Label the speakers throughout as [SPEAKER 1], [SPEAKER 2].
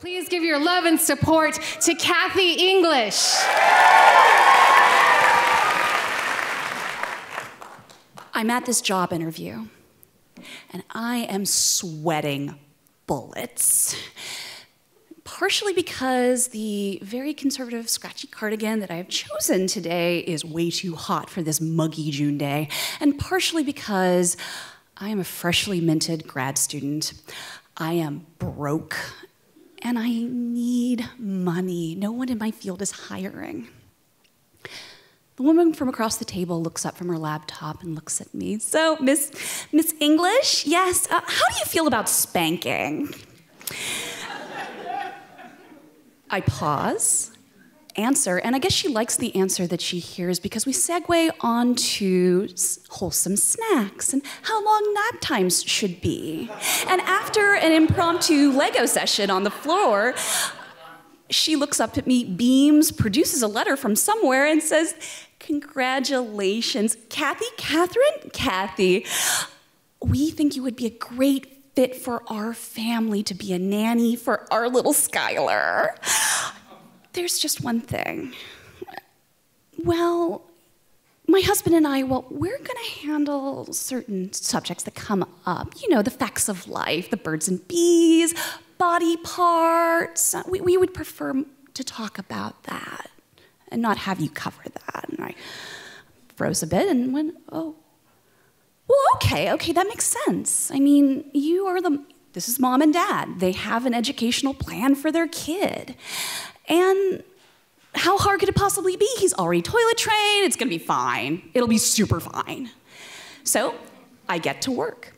[SPEAKER 1] Please give your love and support to Cathy English.
[SPEAKER 2] I'm at this job interview and I am sweating bullets. Partially because the very conservative, scratchy cardigan that I have chosen today is way too hot for this muggy June day, and partially because I am a freshly minted grad student. I am broke and I need money. No one in my field is hiring. The woman from across the table looks up from her laptop and looks at me. So, Miss Miss English, yes. Uh, how do you feel about spanking? I pause, answer, and I guess she likes the answer that she hears because we segue on to wholesome snacks and how long nap times should be. And after an impromptu Lego session on the floor, she looks up at me, beams, produces a letter from somewhere, and says, Congratulations, Cathy, Catherine, Cathy. We think you would be a great fit for our family to be a nanny for our little Skylar. There's just one thing. Well, my husband and I, well, we're gonna handle certain subjects that come up. You know, the facts of life, the birds and bees, body parts. We, we would prefer to talk about that and not have you cover that. And I froze a bit and went, oh, well, okay, okay, that makes sense. I mean, you are the, this is mom and dad. They have an educational plan for their kid. And how hard could it possibly be? He's already toilet trained, it's gonna be fine. It'll be super fine. So I get to work.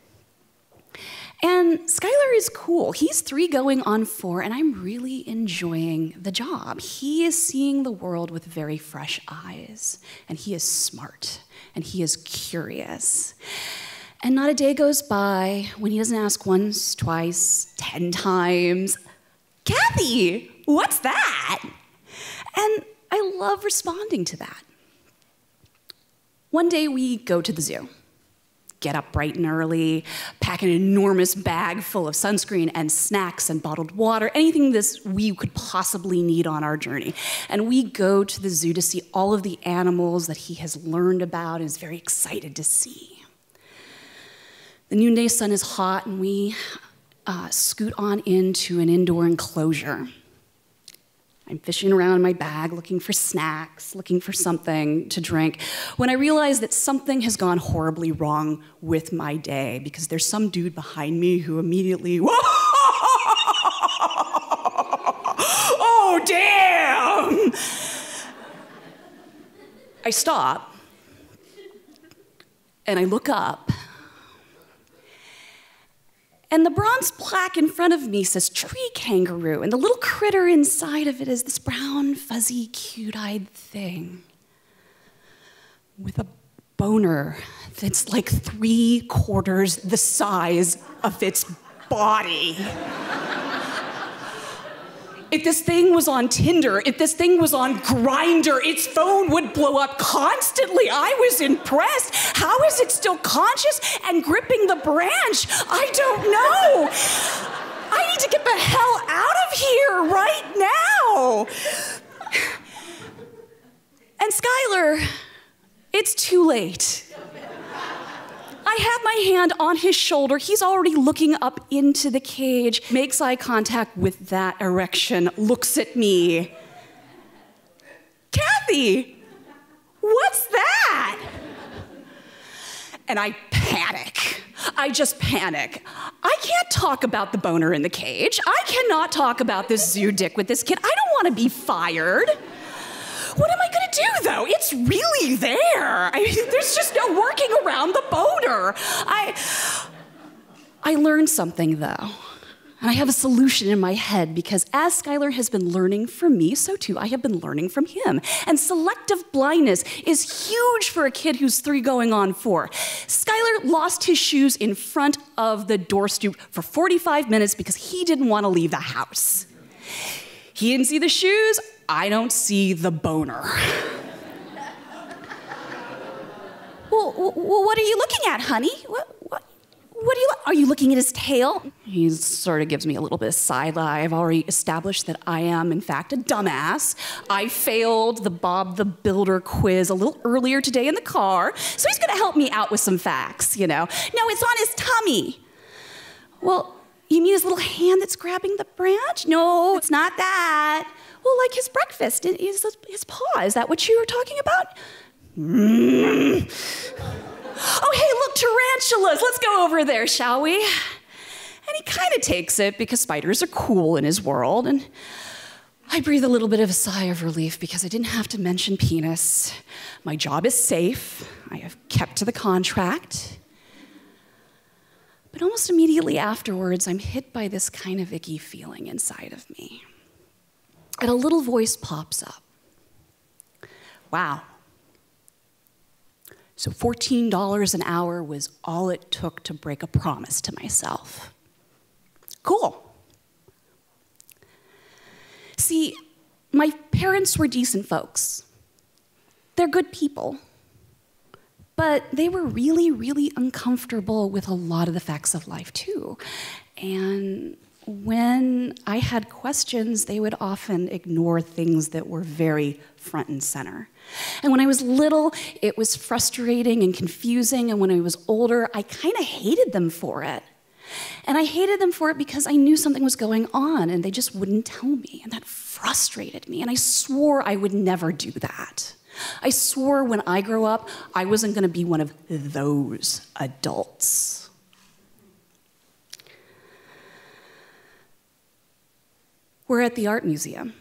[SPEAKER 2] And Skylar is cool. He's three going on four, and I'm really enjoying the job. He is seeing the world with very fresh eyes, and he is smart, and he is curious. And not a day goes by when he doesn't ask once, twice, ten times, Cathy, what's that? And I love responding to that. One day we go to the zoo get up bright and early, pack an enormous bag full of sunscreen and snacks and bottled water, anything this we could possibly need on our journey. And we go to the zoo to see all of the animals that he has learned about and is very excited to see. The noonday sun is hot, and we uh, scoot on into an indoor enclosure. I'm fishing around in my bag looking for snacks, looking for something to drink, when I realize that something has gone horribly wrong with my day because there's some dude behind me who immediately, oh, damn! I stop and I look up and the bronze plaque in front of me says tree kangaroo, and the little critter inside of it is this brown, fuzzy, cute eyed thing with a boner that's like three quarters the size of its body. If this thing was on Tinder, if this thing was on Grindr, its phone would blow up constantly. I was impressed. How is it still conscious and gripping the branch? I don't know. I need to get the hell out of here right now. And Skylar, it's too late. I have my hand on his shoulder. He's already looking up into the cage, makes eye contact with that erection, looks at me. Cathy, what's that? And I panic. I just panic. I can't talk about the boner in the cage. I cannot talk about this zoo dick with this kid. I don't want to be fired. What am I gonna do though? It's really there. I mean, there's just no working around the boner. I I learned something though. And I have a solution in my head because as Skylar has been learning from me, so too I have been learning from him. And selective blindness is huge for a kid who's three going on four. Skylar lost his shoes in front of the door stoop for 45 minutes because he didn't want to leave the house. He didn't see the shoes. I don't see the boner. well, what are you looking at, honey? What, what, What are you, are you looking at his tail? He sort of gives me a little bit of side eye. I've already established that I am, in fact, a dumbass. I failed the Bob the Builder quiz a little earlier today in the car, so he's gonna help me out with some facts, you know? No, it's on his tummy. Well, you mean his little hand that's grabbing the branch? No, it's not that. Well, like his breakfast, his, his paw. Is that what you were talking about? Mm. Oh, hey, look, tarantulas. Let's go over there, shall we? And he kind of takes it because spiders are cool in his world. And I breathe a little bit of a sigh of relief because I didn't have to mention penis. My job is safe. I have kept to the contract. But almost immediately afterwards, I'm hit by this kind of icky feeling inside of me. And a little voice pops up. Wow. So $14 an hour was all it took to break a promise to myself. Cool. See, my parents were decent folks. They're good people. But they were really, really uncomfortable with a lot of the facts of life, too. And when I had questions, they would often ignore things that were very front and center. And when I was little, it was frustrating and confusing. And when I was older, I kind of hated them for it. And I hated them for it because I knew something was going on and they just wouldn't tell me. And that frustrated me. And I swore I would never do that. I swore when I grow up, I wasn't going to be one of those adults. We're at the art museum.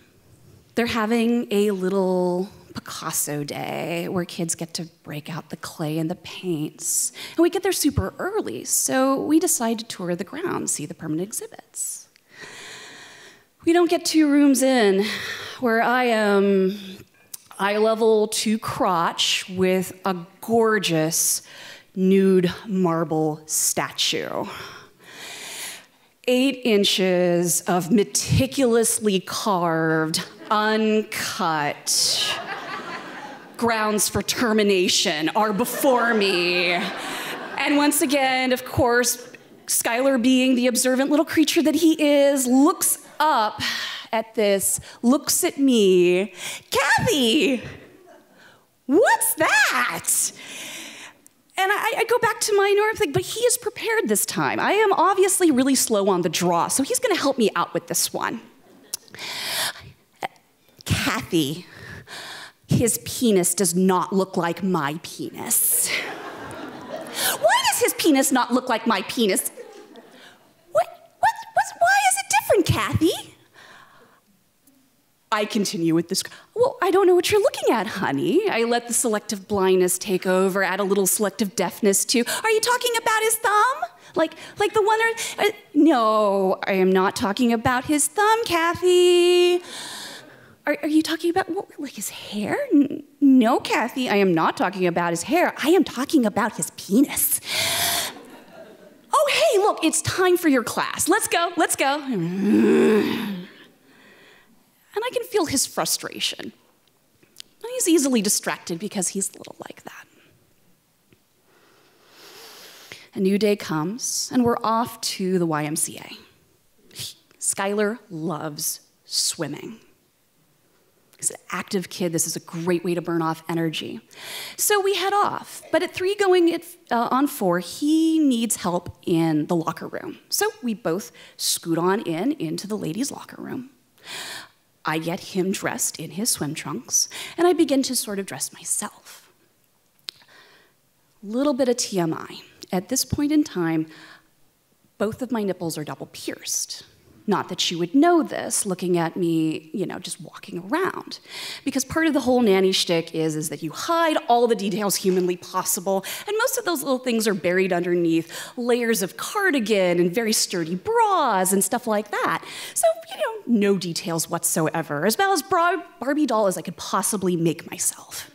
[SPEAKER 2] They're having a little Picasso Day where kids get to break out the clay and the paints. And we get there super early, so we decide to tour the grounds, see the permanent exhibits. We don't get two rooms in where I am eye level to crotch with a gorgeous nude marble statue. Eight inches of meticulously carved, uncut grounds for termination are before me. And once again, of course, Skylar, being the observant little creature that he is, looks up at this, looks at me. Cathy, what's that? And I, I, go back to my norm thing, but he is prepared this time. I am obviously really slow on the draw, so he's gonna help me out with this one. Cathy, his penis does not look like my penis. Why does his penis not look like my penis? What, what, what, why is it different, Cathy? I continue with this. Well, I don't know what you're looking at, honey. I let the selective blindness take over, add a little selective deafness too. Are you talking about his thumb? Like, like the one? Or, uh, no, I am not talking about his thumb, Cathy. Are, are you talking about what, like his hair? N- no, Cathy, I am not talking about his hair. I am talking about his penis. Oh, hey, look, it's time for your class. Let's go, let's go. And I can feel his frustration. And He's easily distracted because he's a little like that. A new day comes, and we're off to the YMCA. Skylar loves swimming. He's an active kid. This is a great way to burn off energy. So we head off. But at three going at, uh, on four, he needs help in the locker room. So we both scoot on in into the ladies' locker room. I get him dressed in his swim trunks, and I begin to sort of dress myself. Little bit of TMI. At this point in time, both of my nipples are double pierced. Not that she would know this, looking at me, you know, just walking around. Because part of the whole nanny shtick is, is that you hide all the details humanly possible, and most of those little things are buried underneath layers of cardigan and very sturdy bras and stuff like that. So, no details whatsoever, as well as Barbie doll as I could possibly make myself.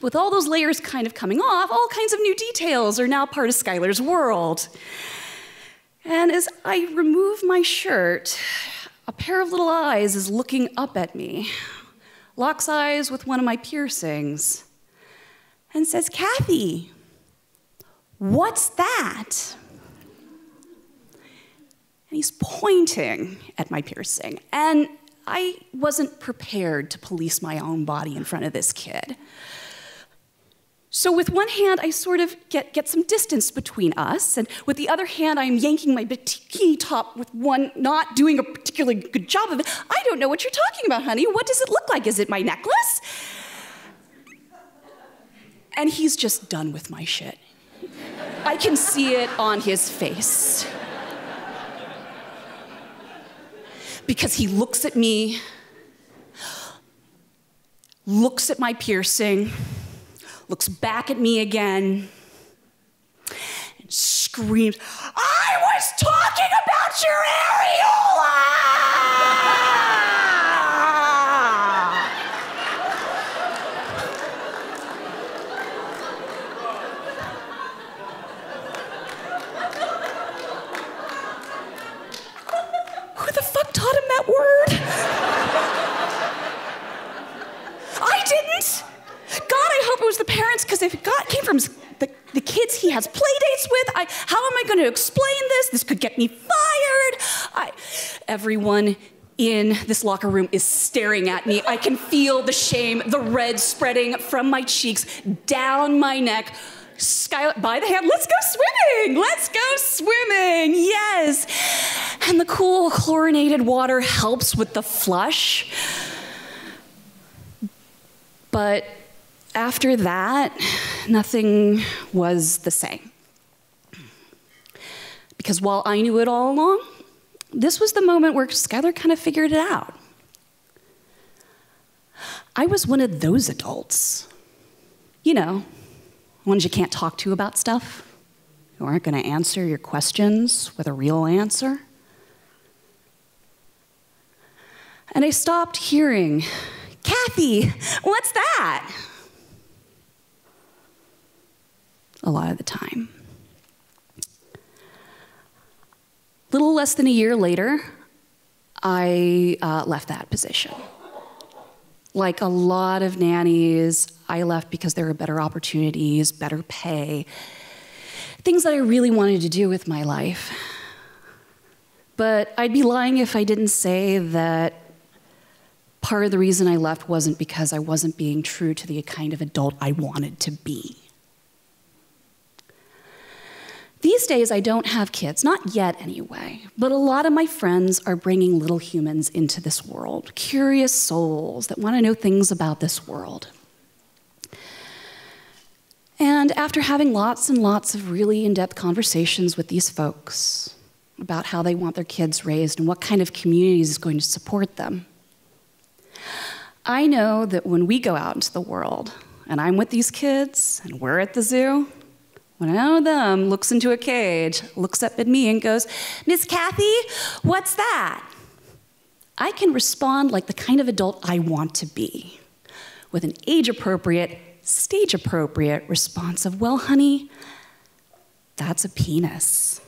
[SPEAKER 2] With all those layers kind of coming off, all kinds of new details are now part of Skylar's world. And as I remove my shirt, a pair of little eyes is looking up at me, locks eyes with one of my piercings, and says, Cathy, what's that? And he's pointing at my piercing. And I wasn't prepared to police my own body in front of this kid. So, with one hand, I sort of get, get some distance between us, and with the other hand, I'm yanking my bikini top with one not doing a particularly good job of it. I don't know what you're talking about, honey. What does it look like? Is it my necklace? And he's just done with my shit. I can see it on his face. Because he looks at me, looks at my piercing, looks back at me again, and screams, I was talking about your areola! Who the fuck taught him that word? I didn't. God, I hope it was the parents, because if it the, the kids he has play dates with, I, how am I going to explain this? This could get me fired. I, everyone in this locker room is staring at me. I can feel the shame, the red spreading from my cheeks down my neck. Sky, by the hand, let's go swimming! Let's go swimming! Yes! And the cool chlorinated water helps with the flush. But after that, nothing was the same. Because while I knew it all along, this was the moment where Skylar kind of figured it out. I was one of those adults. You know, ones you can't talk to about stuff, who aren't going to answer your questions with a real answer. And I stopped hearing, Cathy, what's that? A lot of the time. Little less than a year later, I uh, left that position. Like a lot of nannies, I left because there were better opportunities, better pay, things that I really wanted to do with my life. But I'd be lying if I didn't say that part of the reason I left wasn't because I wasn't being true to the kind of adult I wanted to be. These days, I don't have kids, not yet anyway, but a lot of my friends are bringing little humans into this world, curious souls that want to know things about this world. And after having lots and lots of really in depth conversations with these folks about how they want their kids raised and what kind of community is going to support them, I know that when we go out into the world and I'm with these kids and we're at the zoo, one of them looks into a cage, looks up at me, and goes, Miss Cathy, what's that? I can respond like the kind of adult I want to be, with an age appropriate, stage appropriate response of, Well, honey, that's a penis.